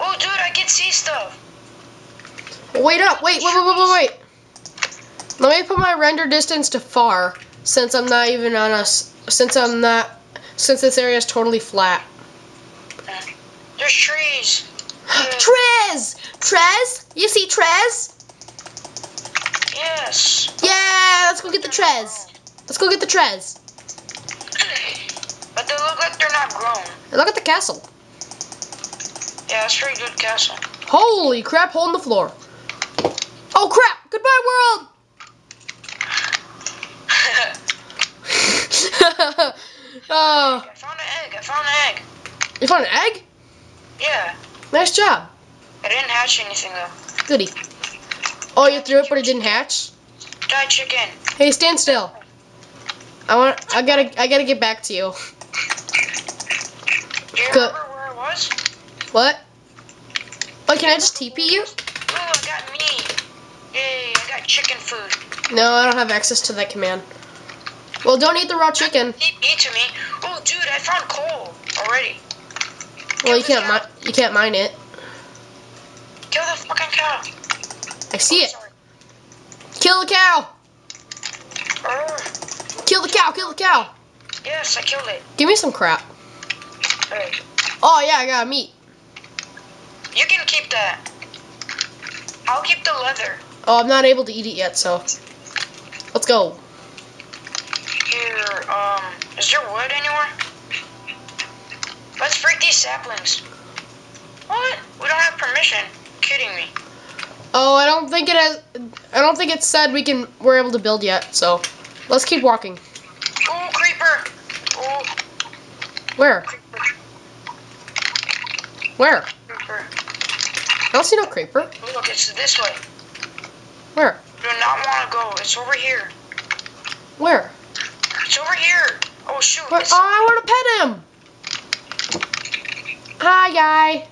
Oh, dude, I can see stuff. Wait up! Wait, wait, wait, wait, wait, wait. Let me put my render distance to far, since I'm not even on a, since I'm not, since this area is totally flat. There's trees. Trez! Trez? You see Trez? Yes. Yeah, let's go get the Trez. Let's go get the Trez. But they look like they're not grown. Look at the castle. Yeah, it's pretty good castle. Holy crap, hole in the floor. Oh crap! Goodbye, world! oh, I found an egg. I found an egg. you found an egg? Yeah. Nice job. I didn't hatch anything though. Goody. Oh, you threw it, but it didn't hatch. Die chicken. Hey, stand still. I want. I gotta. I gotta get back to you. Do you remember where it was? What? Wait, can I just TP you? Ooh, I got meat. Yay, I got chicken food. No, I don't have access to that command. Well, don't eat the raw chicken. TP to me. Oh, dude, I found coal already. Well, you can't. Mi- you can't mine it. Kill the fucking cow. I see Oh, it. sorry. Kill the cow. Urgh. Kill the cow. Kill the cow. yes, I killed it. Give me some crap. Hey, Oh yeah, I got meat. You can keep that. I'll keep the leather. Oh, I'm not able to eat it yet, so let's go. Here, um, is there wood anywhere? Let's break these saplings. What? We don't have permission. Kidding me. Oh, I don't think it has. I don't think it said we can. We're able to build yet. So let's keep walking. Ooh, creeper. Ooh, Where? creeper, Where? creeper. I don't see no creeper. Look, it's this way. Where? Do not want to go. It's over here. Where? It's over here. Oh shoot. Where? Oh, I want to pet him. Hi, guy.